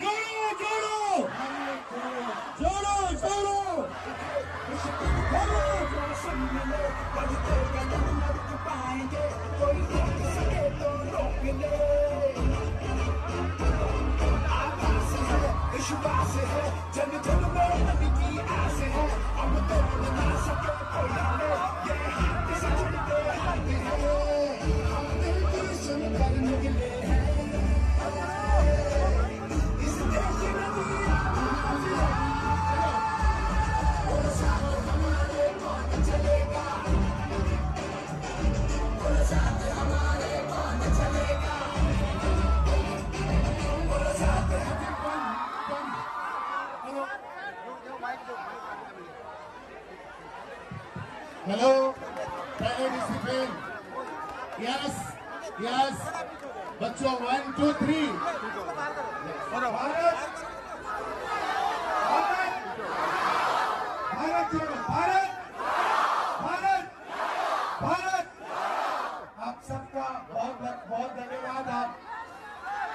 जोड़ो जोड़ो जोड़ो जोड़ो विश्वास है जन जन Hello, pray discipline. Yes, yes. बच्चों one two three Bharat Bharat Bharat Bharat Bharat आप सबका बहुत बहुत बहुत धन्यवाद। आप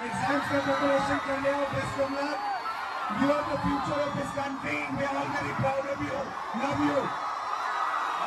एग्ज़ाम्स का प्रिपरेशन कर रहे best you are the future of this country we are very proud of you love you